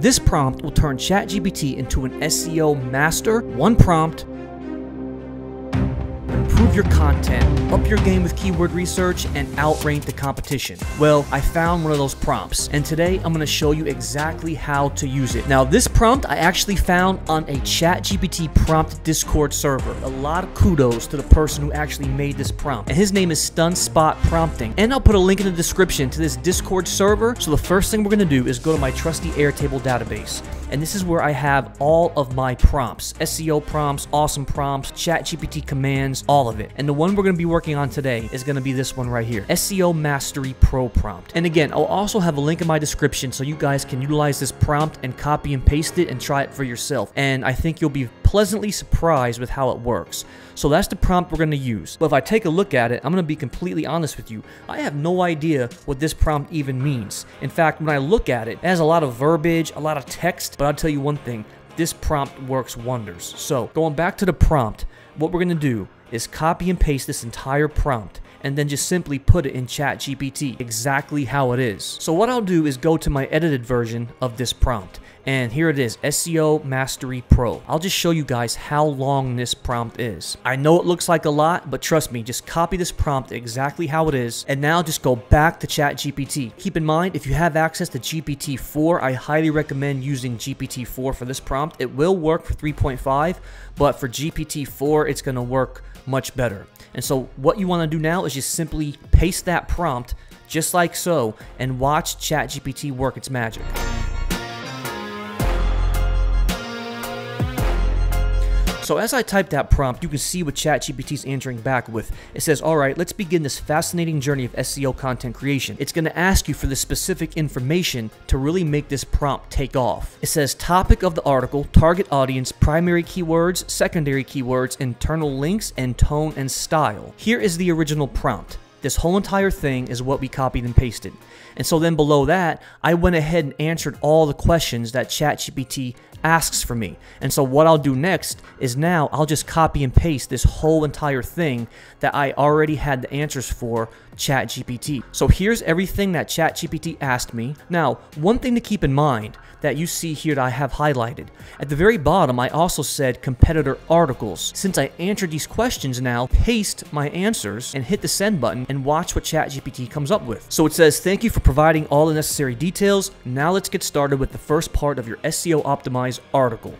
This prompt will turn ChatGPT into an SEO master, one prompt, improve your content, up your game with keyword research, and outrank the competition? Well, I found one of those prompts, and today I'm going to show you exactly how to use it. Now, this prompt I actually found on a ChatGPT prompt Discord server. A lot of kudos to the person who actually made this prompt, and his name is Stunspot Prompting. And I'll put a link in the description to this Discord server. So the first thing we're going to do is go to my trusty Airtable database and this is where I have all of my prompts SEO prompts, awesome prompts, ChatGPT commands, all of it. And the one we're going to be working on today is going to be this one right here SEO Mastery Pro Prompt. And again, I'll also have a link in my description so you guys can utilize this prompt and copy and paste it and try it for yourself. And I think you'll be pleasantly surprised with how it works. So that's the prompt we're going to use. But if I take a look at it, I'm going to be completely honest with you. I have no idea what this prompt even means. In fact, when I look at it, it has a lot of verbiage, a lot of text, but I'll tell you one thing, this prompt works wonders. So going back to the prompt, what we're going to do is copy and paste this entire prompt and then just simply put it in ChatGPT exactly how it is. So what I'll do is go to my edited version of this prompt and here it is, SEO Mastery Pro. I'll just show you guys how long this prompt is. I know it looks like a lot, but trust me, just copy this prompt exactly how it is, and now just go back to ChatGPT. Keep in mind, if you have access to GPT-4, I highly recommend using GPT-4 for this prompt. It will work for 3.5, but for GPT-4, it's gonna work much better. And so what you wanna do now is just simply paste that prompt just like so, and watch ChatGPT work its magic. So as I type that prompt, you can see what ChatGPT is answering back with. It says, all right, let's begin this fascinating journey of SEO content creation. It's going to ask you for the specific information to really make this prompt take off. It says topic of the article, target audience, primary keywords, secondary keywords, internal links, and tone and style. Here is the original prompt. This whole entire thing is what we copied and pasted. And so then below that, I went ahead and answered all the questions that ChatGPT asks for me. And so what I'll do next is now I'll just copy and paste this whole entire thing that I already had the answers for ChatGPT. So here's everything that ChatGPT asked me. Now, one thing to keep in mind that you see here that I have highlighted. At the very bottom, I also said competitor articles. Since I answered these questions now, paste my answers and hit the send button and watch what ChatGPT comes up with. So it says, thank you for providing all the necessary details. Now let's get started with the first part of your SEO optimized article.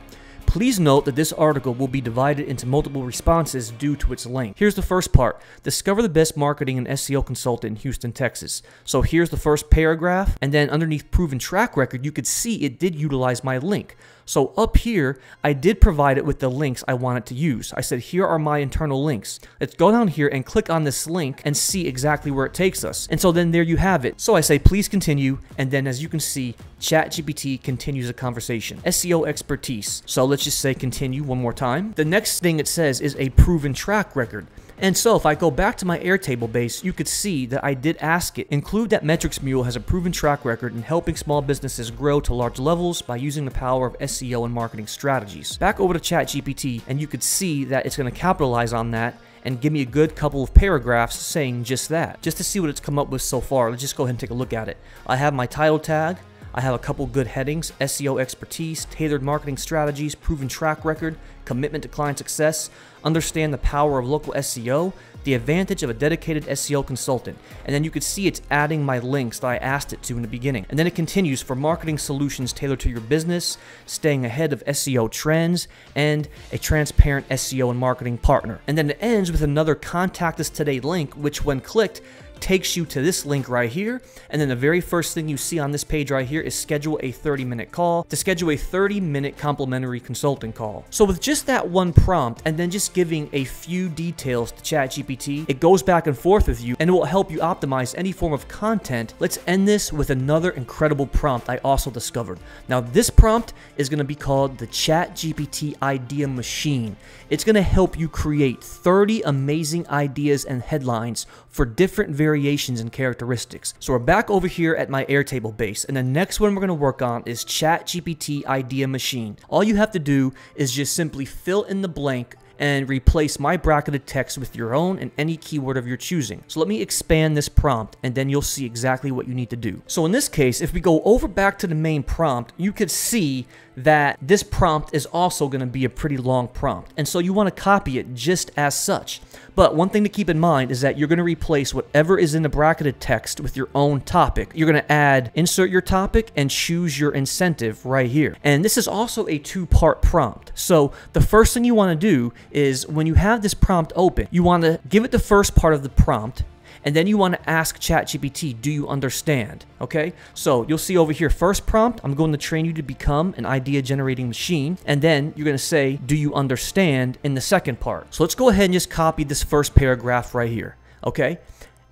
Please note that this article will be divided into multiple responses due to its length. Here's the first part. Discover the best marketing and SEO consultant in Houston, Texas. So here's the first paragraph, and then underneath proven track record, you could see it did utilize my link. So up here, I did provide it with the links I wanted to use. I said, here are my internal links. Let's go down here and click on this link and see exactly where it takes us. And so then there you have it. So I say, please continue. And then as you can see, ChatGPT continues a conversation. SEO expertise. So let's just say continue one more time. The next thing it says is a proven track record. And so if I go back to my Airtable base, you could see that I did ask it, include that Metrics Mule has a proven track record in helping small businesses grow to large levels by using the power of SEO and marketing strategies. Back over to ChatGPT, and you could see that it's going to capitalize on that and give me a good couple of paragraphs saying just that. Just to see what it's come up with so far, let's just go ahead and take a look at it. I have my title tag, I have a couple good headings SEO expertise, tailored marketing strategies, proven track record, commitment to client success, understand the power of local SEO, the advantage of a dedicated SEO consultant. And then you could see it's adding my links that I asked it to in the beginning. And then it continues for marketing solutions tailored to your business, staying ahead of SEO trends, and a transparent SEO and marketing partner. And then it ends with another contact us today link, which when clicked, takes you to this link right here. And then the very first thing you see on this page right here is schedule a 30 minute call to schedule a 30 minute complimentary consulting call. So with just that one prompt and then just giving a few details to ChatGPT, it goes back and forth with you and it will help you optimize any form of content. Let's end this with another incredible prompt I also discovered. Now this prompt is going to be called the ChatGPT Idea Machine. It's going to help you create 30 amazing ideas and headlines for different variations and characteristics. So we're back over here at my Airtable base, and the next one we're going to work on is ChatGPT Idea Machine. All you have to do is just simply fill in the blank and replace my bracketed text with your own and any keyword of your choosing. So let me expand this prompt and then you'll see exactly what you need to do. So in this case, if we go over back to the main prompt, you could see that this prompt is also going to be a pretty long prompt. And so you want to copy it just as such. But one thing to keep in mind is that you're going to replace whatever is in the bracketed text with your own topic. You're going to add insert your topic and choose your incentive right here. And this is also a two-part prompt. So the first thing you want to do is when you have this prompt open, you want to give it the first part of the prompt and then you want to ask ChatGPT, do you understand? Okay, so you'll see over here, first prompt, I'm going to train you to become an idea generating machine. And then you're going to say, do you understand in the second part? So let's go ahead and just copy this first paragraph right here. Okay,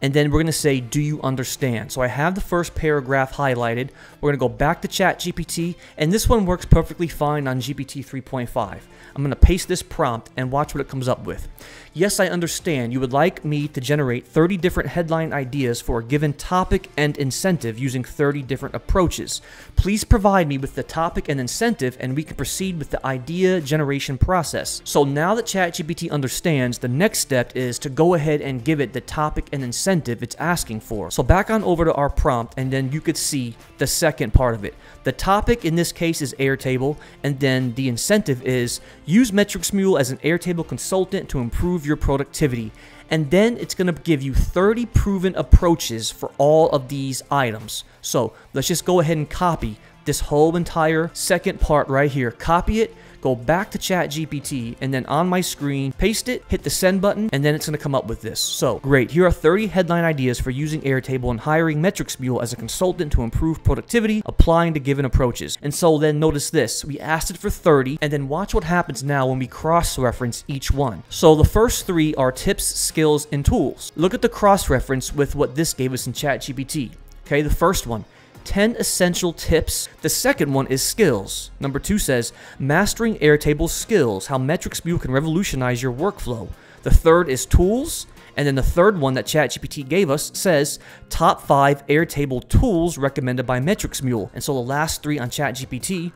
and then we're going to say, do you understand? So I have the first paragraph highlighted. We're going to go back to ChatGPT, and this one works perfectly fine on GPT 3.5. I'm going to paste this prompt and watch what it comes up with. Yes, I understand you would like me to generate 30 different headline ideas for a given topic and incentive using 30 different approaches. Please provide me with the topic and incentive and we can proceed with the idea generation process. So now that ChatGPT understands, the next step is to go ahead and give it the topic and incentive it's asking for. So back on over to our prompt and then you could see the second part of it. The topic in this case is Airtable and then the incentive is use Metrics Mule as an Airtable consultant to improve your productivity. And then it's going to give you 30 proven approaches for all of these items. So let's just go ahead and copy this whole entire second part right here. Copy it, go back to ChatGPT, and then on my screen, paste it, hit the send button, and then it's going to come up with this. So, great. Here are 30 headline ideas for using Airtable and hiring Metrics Mule as a consultant to improve productivity, applying to given approaches. And so then notice this. We asked it for 30, and then watch what happens now when we cross-reference each one. So the first three are tips, skills, and tools. Look at the cross-reference with what this gave us in ChatGPT. Okay, the first one, 10 essential tips. The second one is skills. Number two says, mastering Airtable skills, how Metrics Mule can revolutionize your workflow. The third is tools. And then the third one that ChatGPT gave us says top five Airtable tools recommended by Metrics Mule. And so the last three on ChatGPT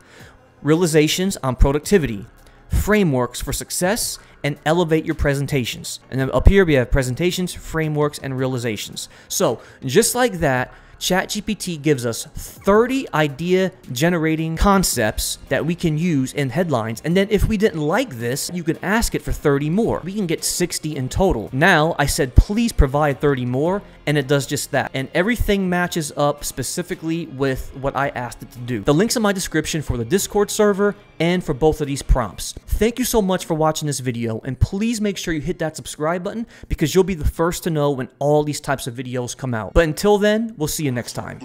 realizations on productivity, frameworks for success, and elevate your presentations. And then up here we have presentations, frameworks, and realizations. So just like that, ChatGPT gives us 30 idea generating concepts that we can use in headlines. And then if we didn't like this, you can ask it for 30 more. We can get 60 in total. Now I said, please provide 30 more, and it does just that. And everything matches up specifically with what I asked it to do. The link's in my description for the Discord server and for both of these prompts. Thank you so much for watching this video, and please make sure you hit that subscribe button because you'll be the first to know when all these types of videos come out. But until then, we'll see you next time.